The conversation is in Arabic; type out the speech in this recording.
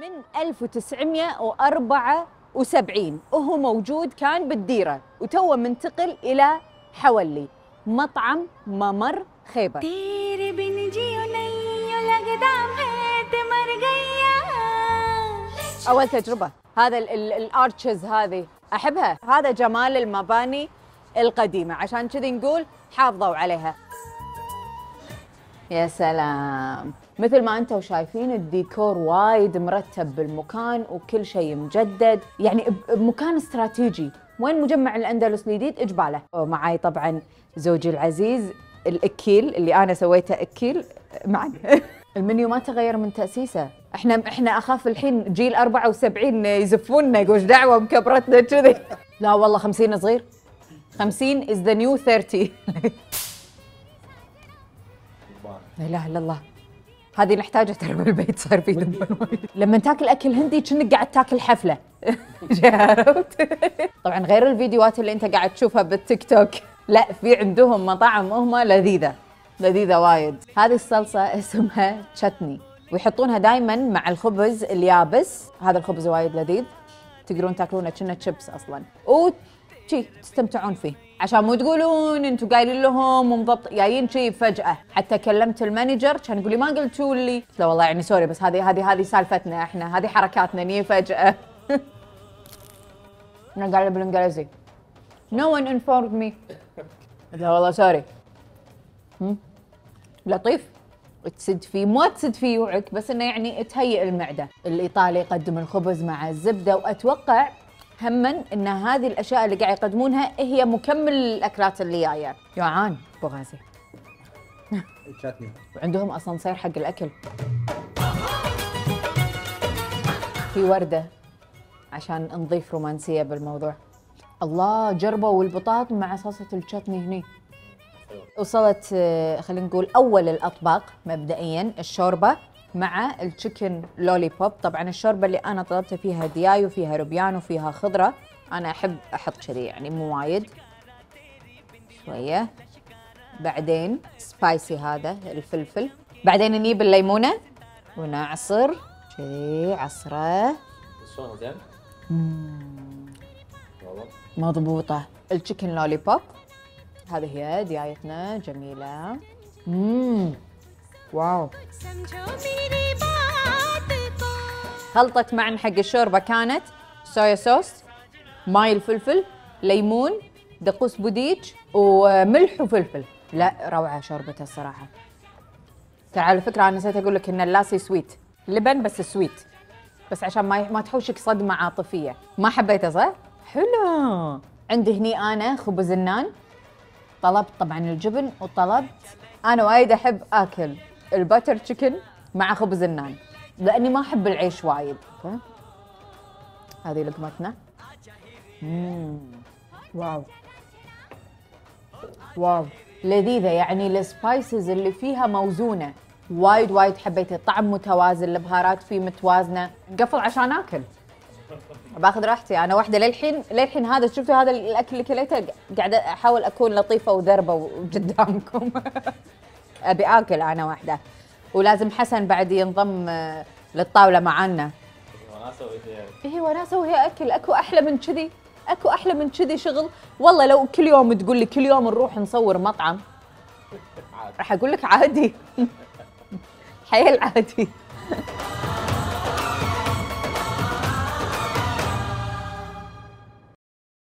من 1974 وهو موجود كان بالديرة. وتوه منتقل إلى حولي. مطعم ممر خيبر. تيري بنجي أول تجربة. هذا الأرتشز هذه. أحبها. هذا جمال المباني القديمة. عشان كذي نقول حافظوا عليها. يا سلام. مثل ما أنتم شايفين الديكور وايد مرتب بالمكان وكل شيء مجدد. يعني بمكان استراتيجي. وين مجمع الأندلس الجديد إجباله. ومعاي طبعا زوجي العزيز الأكيل اللي أنا سويته أكيل معي المنيو ما تغير من تأسيسه. إحنا إحنا أخاف الحين جيل 74 يزفوننا "إيش دعوة مكبرتنا كذي. لا والله 50 صغير. 50 is the new 30 لا إله إلا الله. هذه نحتاجها ترى بالبيت صار في دبان وايد لما تاكل أكل هندي كأنك قاعد تاكل حفلة. طبعا غير الفيديوهات اللي أنت قاعد تشوفها بالتيك توك. لا في عندهم مطاعم هم لذيذة لذيذة وايد. هذه الصلصة اسمها تشتني ويحطونها دائما مع الخبز اليابس. هذا الخبز وايد لذيذ. تقدرون تاكلونه كأنه تشيبس أصلا. و تستمتعون فيه. عشان مو تقولون أنتم قايلين لهم ومضبط جايين شي فجأة. حتى كلمت ال manager كان يقول لي ما قلتوا لي؟ لا والله يعني sorry بس هذه هذه هذه سالفتنا إحنا هذه حركاتنا نجي فجأة. أنا قاعدة بالإنجليزي. No one informed me. لا والله sorry؟ لطيف. تسد فيه ما تسد فيه يوعك بس إنه يعني تهيئ المعدة. الإيطالي يقدم الخبز مع الزبدة وأتوقع هما إن هذه الأشياء اللي قاعد يقدمونها هي مكمل الأكلات اللي جاية. جوعان أبو غازي. شاتني وعندهم اسانسير حق الأكل. في وردة عشان نضيف رومانسية بالموضوع. الله جربوا البطاط مع صلصه الشتني هني. وصلت آه، خلينا نقول أول الأطباق مبدئيا الشوربة. مع التشيكن لولي بوب طبعا الشوربة اللي أنا طلبتها فيها دياي وفيها ربيان وفيها خضرة أنا أحب أحط كذي يعني مو وايد. شوية. بعدين سبايسي هذا الفلفل. بعدين نجيب الليمونة ونعصر كذي عصرة. شلون مضبوطة. التشيكن لولي بوب هذه هي ديايتنا جميلة. مم. واو. خلطة معينة حق الشوربة كانت soya sauce ماي الفلفل ليمون دقوس بوديج وملح وفلفل. لا روعة شوربتها الصراحة. ترى على فكرة أنا نسيت أقول لك إن اللاسي سويت لبن بس سويت بس عشان ما ما تحوشك صدمة عاطفية. ما حبيته صح؟ حلو. عندي هني أنا خبز النان. طلبت طبعا الجبن وطلبت أنا وايد أحب أكل ال butter chicken مع خبز النان. لأني ما أحب العيش وايد okay؟ هذه لقمتنا. wow. wow. لذيذة يعني ال spices اللي فيها موزونة. وايد وايد حبيت الطعم متوازن البهارات فيه متوازنة. قفل عشان آكل. باخذ راحتي. أنا واحدة للحين للحين هذا شفتوا هذا الأكل اللي كليته؟ قاعدة أحاول أكون لطيفة وذربة قدامكم أبي آكل أنا واحدة. ولازم حسن بعد ينضم آه، للطاولة معانا. وناسه وهي وأنا أسوي أكل. أكو أحلى من كذي. أكو أحلى من كذي شغل. والله لو كل يوم تقول لي كل يوم نروح نصور مطعم راح أقول لك عادي. حيل عادي.